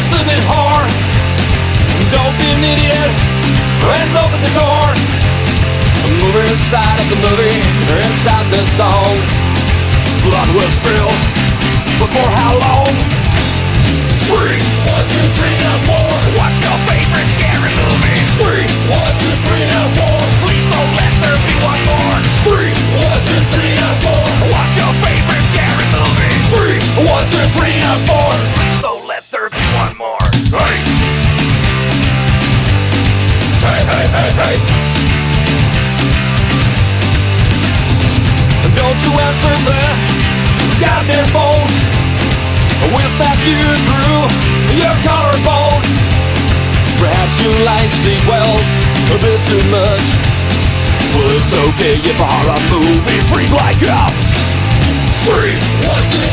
You stupid whore. Don't be an idiot and open the door. Move inside of the movie inside the song. Blood will spill, but for how long? Three, one, two, three, and four. What's your favorite scary movie? Three, one, two, three, and four. Please don't let there be one more. Three, one, two, three, and four. What's your favorite scary movie? Three, one, two, three, and four. Don't you answer that goddamn phone. We'll stab you through your collarbone Perhaps you like sequels a bit too much. Well, it's okay if you're a movie freak like us Three, one, two,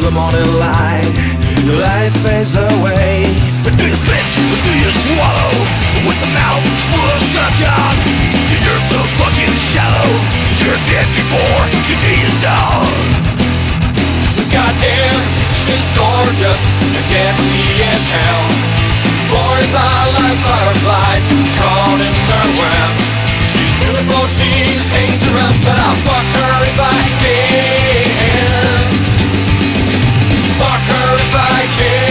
the morning light, the light fades away. But do you spit? Or do you swallow? With the mouth full of shotgun. You're so fucking shallow. You're dead before your day is done. Goddamn, she's gorgeous and deadly as hell. Boys are like butterflies caught in their web. She's beautiful, she's dangerous, but I'll fuck if I can.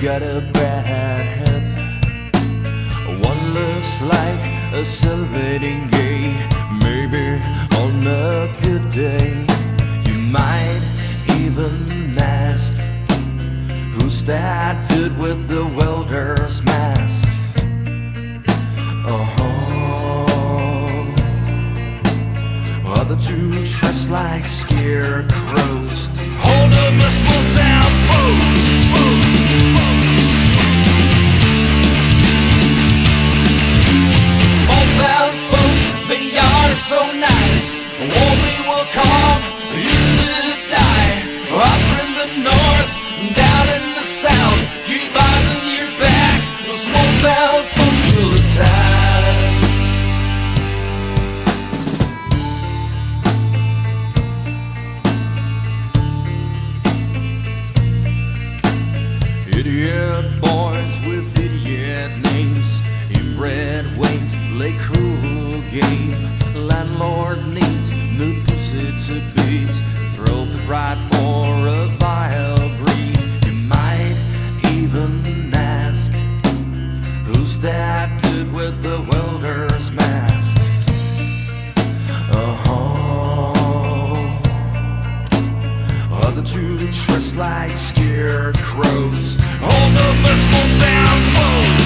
Got a bad hip. One looks like a salivating gay, maybe on a good day. You might even ask, who's that dude with the welder's mask? Uh-huh. Oh, other two dressed like scarecrows. Hold up a small town foes, Small town folks, they are so nice. That with the welder's mask? Uh-huh. Other two dressed like scarecrows. All the small town foes.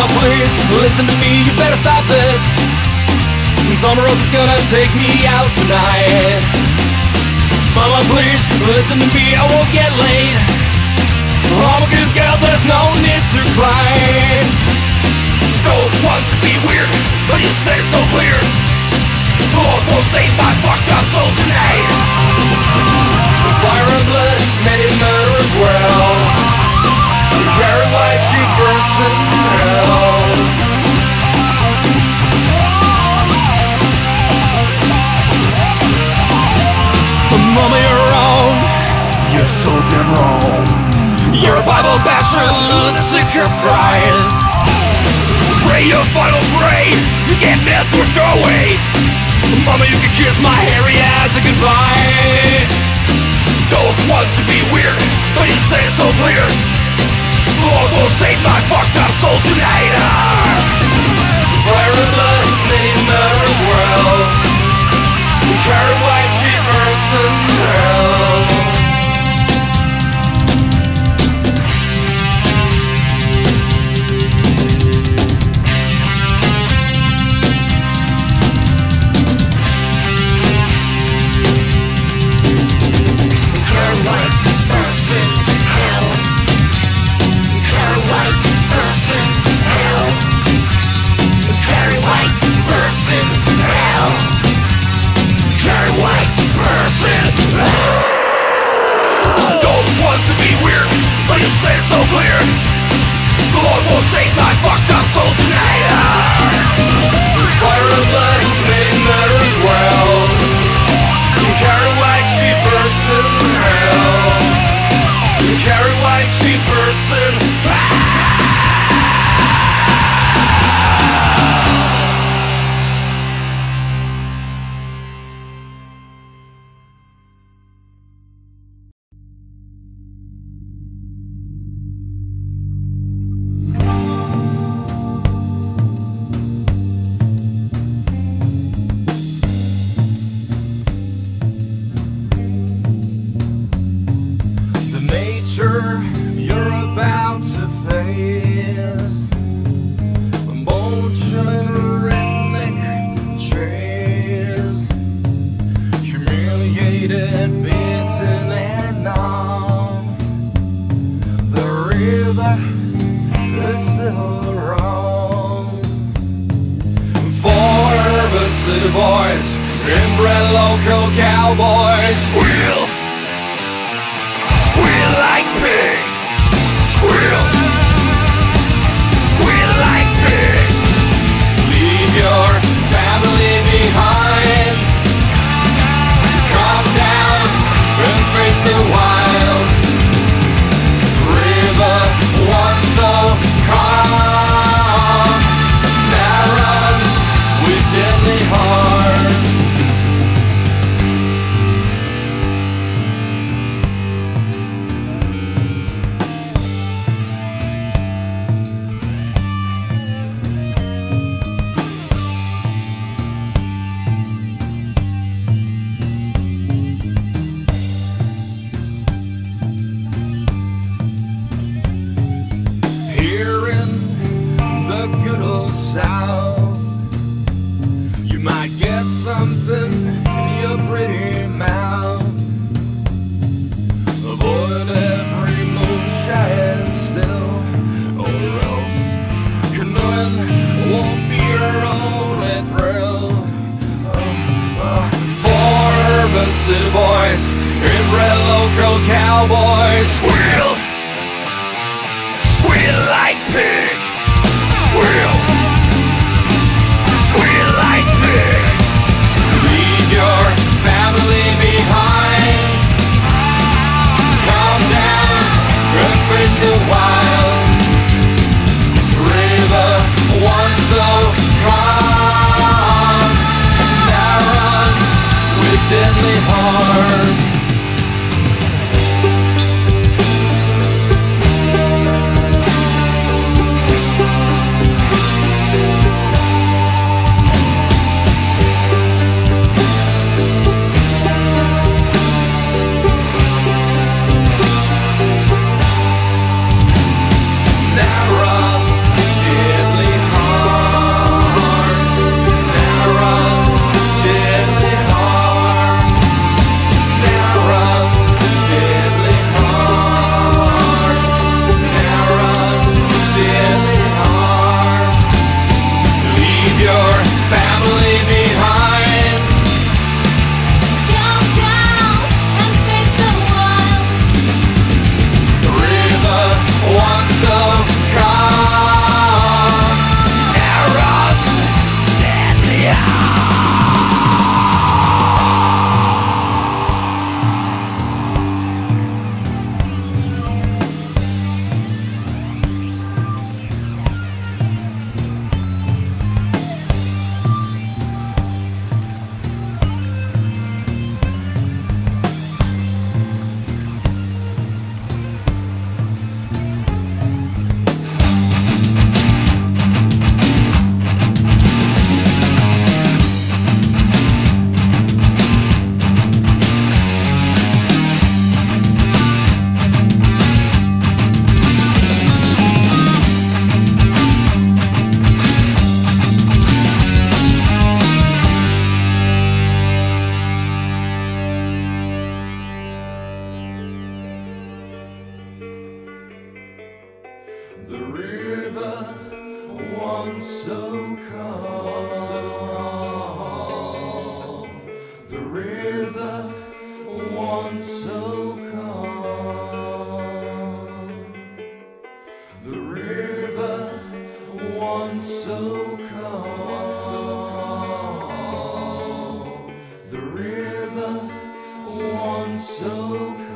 Mama, please listen to me. You better stop this. Is gonna take me out tonight. Mama, please listen to me. I won't get late. I'm a good girl. There's no need to cry. Don't want to be weird, but you say it so clear. Lord will save my fucked up soul tonight. Fire and blood, many murder as in hell. Mama, you're wrong. You're so damn wrong. You're a Bible basher, lunatic, your pride. Pray your final. You. Mama, you can kiss my hairy ass goodbye. Don't want to be weird, but you say it so clear. Lord will save my fucked up soul tonight. Fire and blood, many murder world. Carrie White,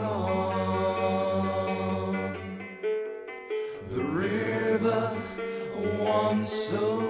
home. The river once so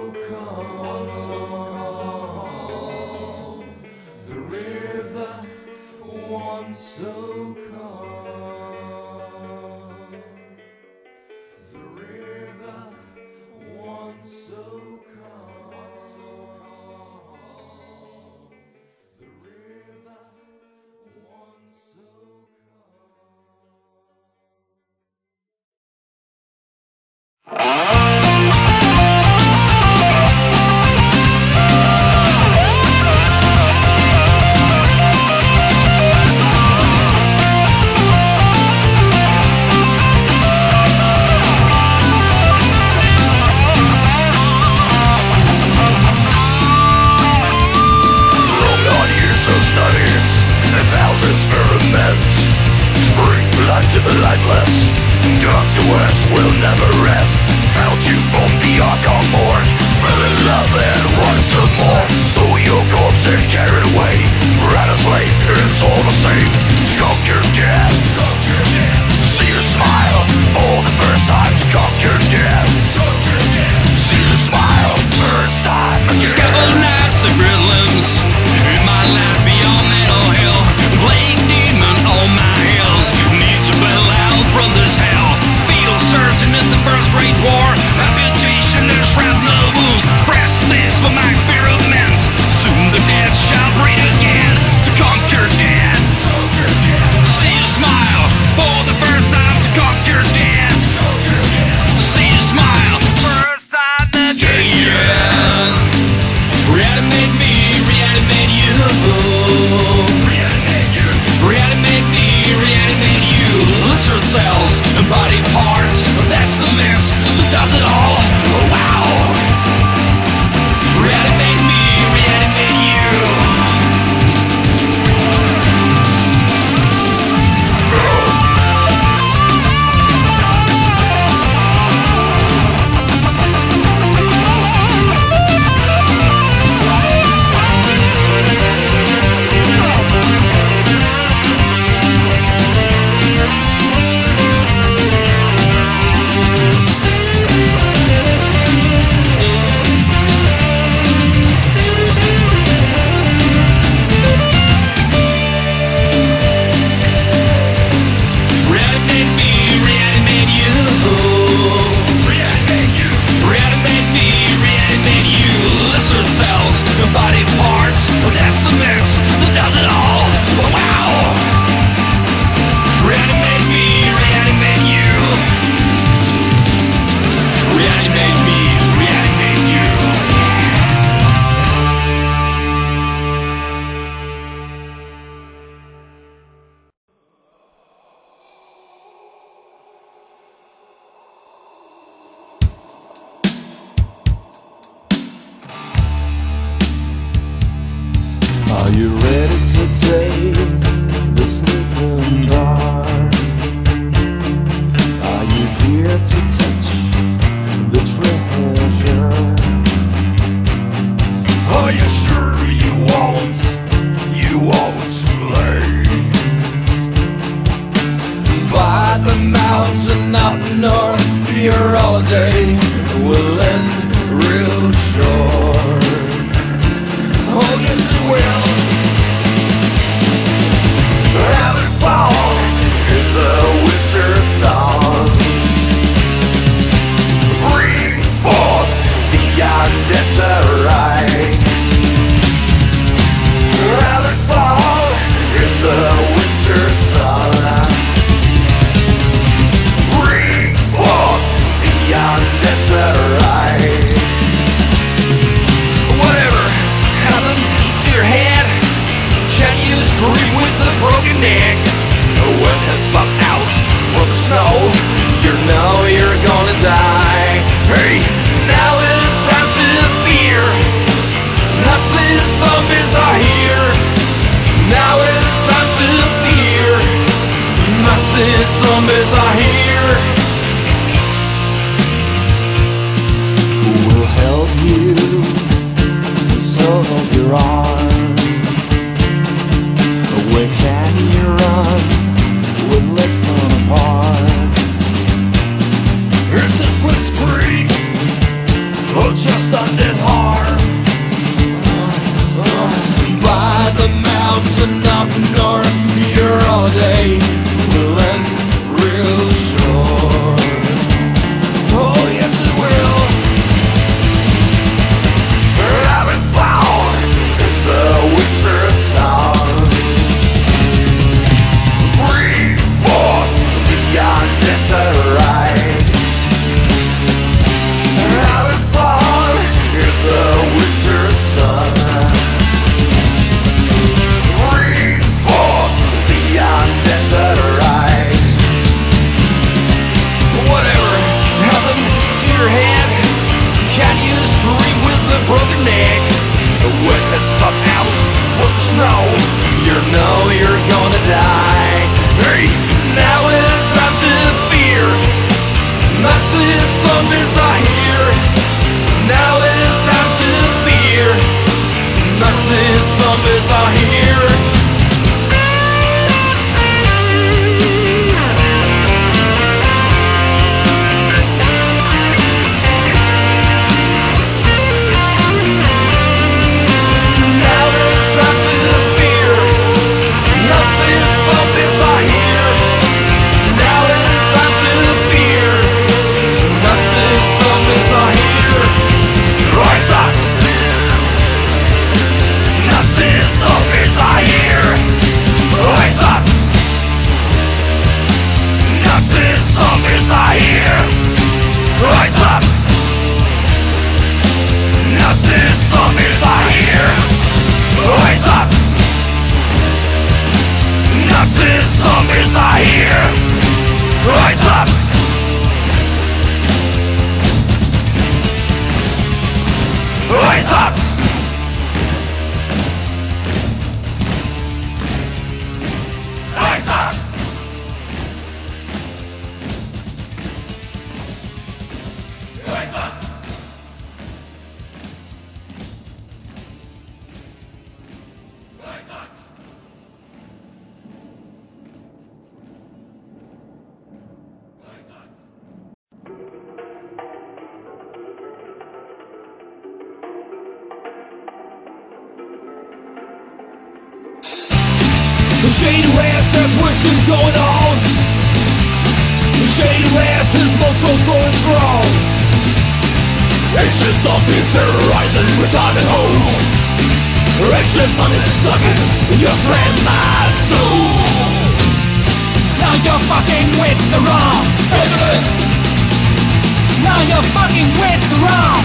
You're fucking the wrong.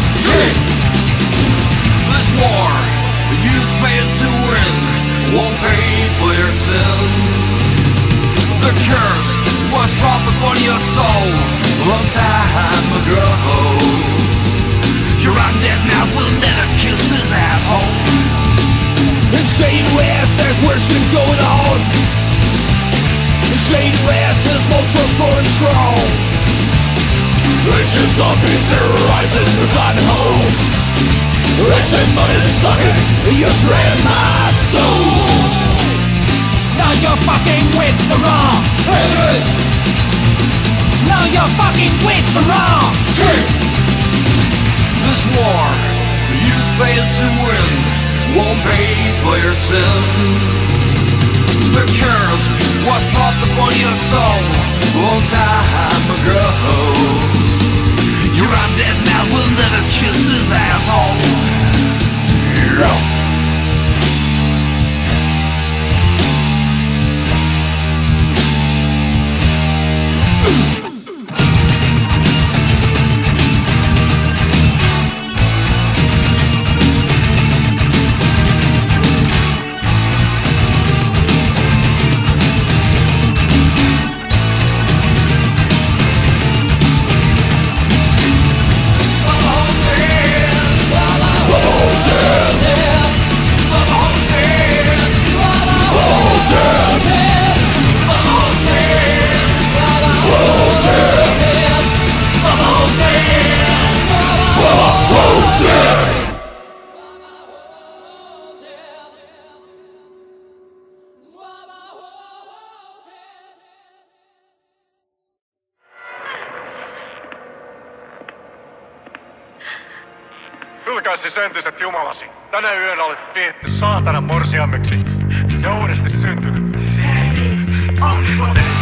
This war you failed to win won't pay for your sin. The curse was brought upon your soul long time ago. Your undead mouth will never kiss this asshole. In Shady Rest, there's worship going on. In Shady Rest, his Motro's growing strong. Legends of being terrorizing your time home. Russian money sucking your grandma's soul. Now you're fucking with the wrong. Now you're fucking with the wrong. This war you failed to win won't pay for your sin. The curse was brought upon your soul long time ago. Your undead mouth will never kiss this asshole. Yeah. Tänä yönä olet vietty saatanan morsiammeksi ja uudesti syntynyt. Valmistaudu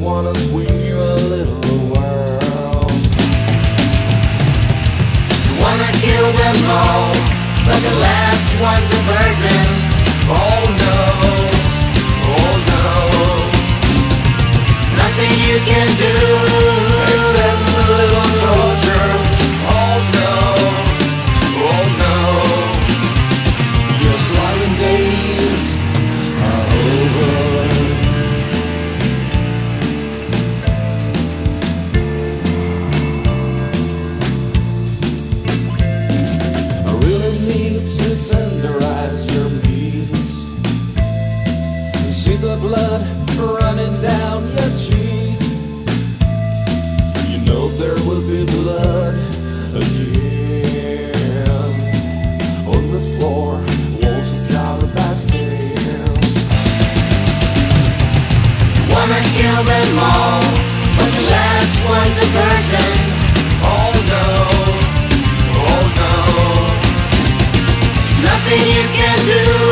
want to swear a little world. Wanna kill them all, but the last one's a virgin. Oh no, oh no. Nothing you can do. Nothing you can do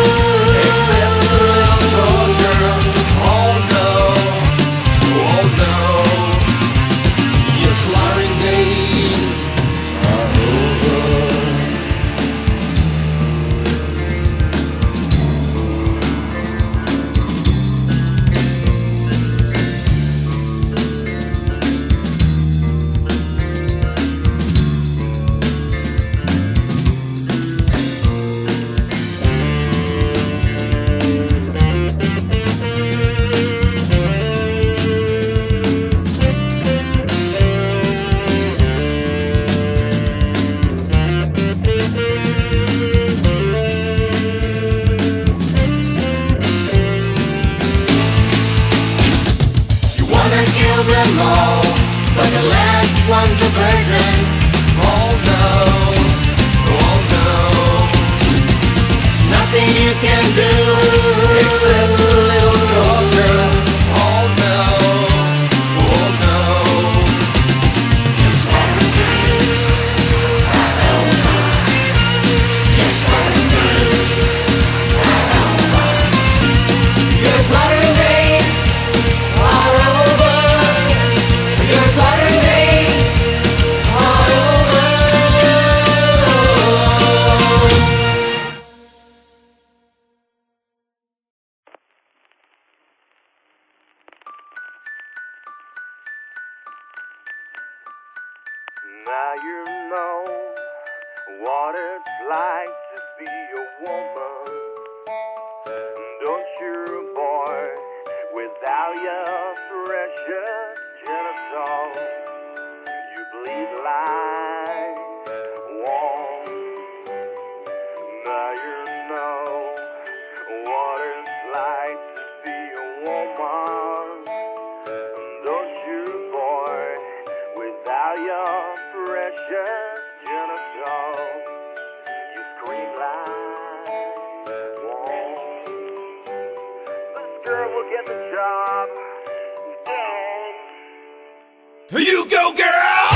You go, girl!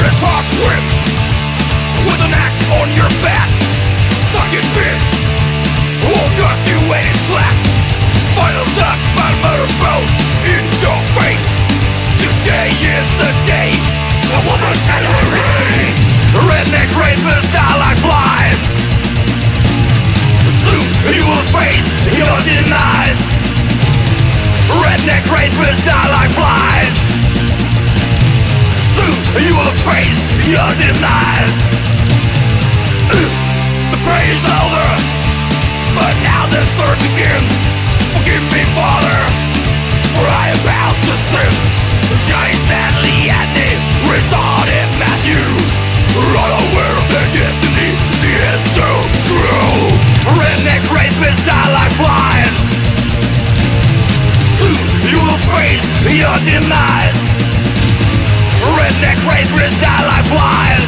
It's hot swim with an axe on your back. Suck it, bitch. Won't got you it slap. Final touch, my motorboat in your face. Today is the day Rapists die like flies. Soon you will face your demise. Uh, the pain is over, but now the story begins. Forgive me, Father, for I am bound to sin. Johnny Stanley and the retarded Matthew are aware of their destiny. The is so true. Redneck rapists die like flies. You will face your demise. Redneck rapists die like flies.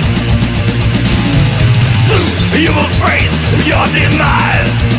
You will face your demise.